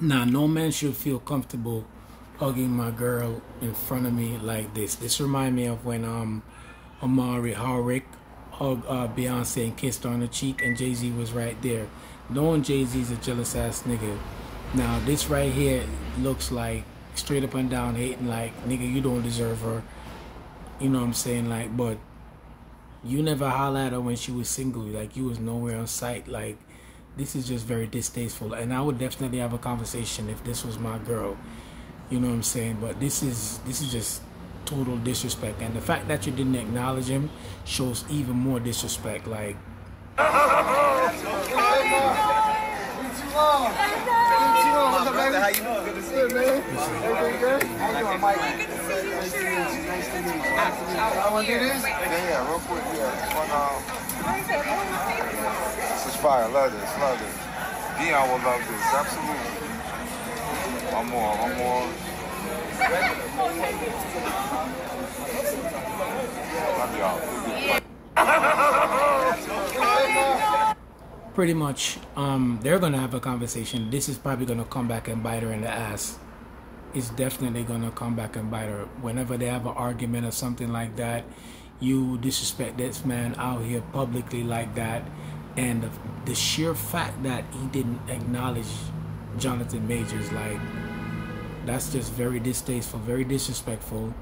Now, no man should feel comfortable hugging my girl in front of me like this. This remind me of when um Omari Hardwick hugged uh, Beyonce and kissed her on the cheek, and Jay Z was right there. Knowing Jay Z's a jealous ass nigga. Now, this right here looks like straight up and down hating, like nigga, you don't deserve her. You know what I'm saying? Like, but you never holler at her when she was single. Like, you was nowhere on sight. Like, this is just very distasteful. And I would definitely have a conversation if this was my girl. You know what I'm saying? But this is this is just total disrespect. And the fact that you didn't acknowledge him shows even more disrespect. Like yeah, real quick, yeah. One, um, this is fire. Love this, love this. Dion will love this, absolutely. One more, one more. Pretty much um, they're gonna have a conversation. This is probably gonna come back and bite her in the ass. It's definitely gonna come back and bite her. Whenever they have an argument or something like that, you disrespect this man out here publicly like that, and the, the sheer fact that he didn't acknowledge Jonathan Majors, like that's just very distasteful, very disrespectful,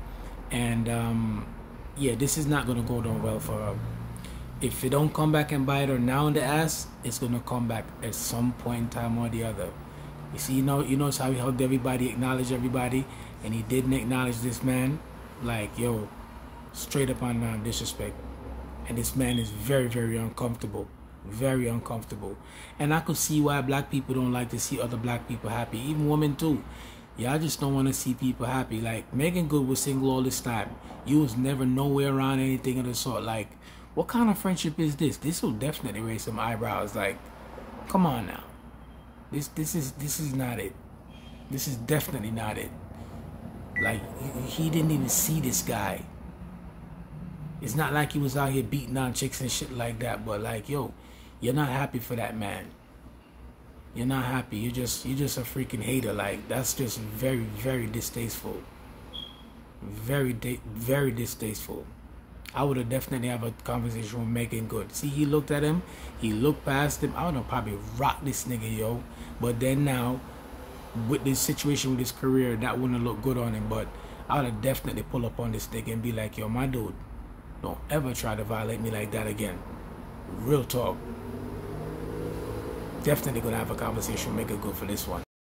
and um, yeah, this is not gonna go down well for her if it don't come back and bite her now in the ass, it's gonna come back at some point in time or the other. You see, you know, you notice how he helped everybody, acknowledge everybody, and he didn't acknowledge this man. Like, yo, straight up on uh, disrespect. And this man is very, very uncomfortable, very uncomfortable. And I could see why black people don't like to see other black people happy, even women too. Y'all just don't want to see people happy. Like Meagan Good was single all this time. You was never nowhere around anything of the sort. Like what kind of friendship is this? This will definitely raise some eyebrows. Like, come on now. This this is this is not it. This is definitely not it. Like he didn't even see this guy. It's not like he was out here beating on chicks and shit like that. But like, yo, you're not happy for that man. You're not happy. You're just you're just a freaking hater. Like that's just very very distasteful. Very very distasteful. I would have definitely have a conversation with Meagan Good. See, he looked at him, he looked past him. I would have probably rock this nigga, yo. But then now, with this situation with his career, that wouldn't look good on him. But I would have definitely pull up on this nigga and be like, yo, my dude, don't ever try to violate me like that again. Real talk. Definitely gonna have a conversation make Meagan Good for this one.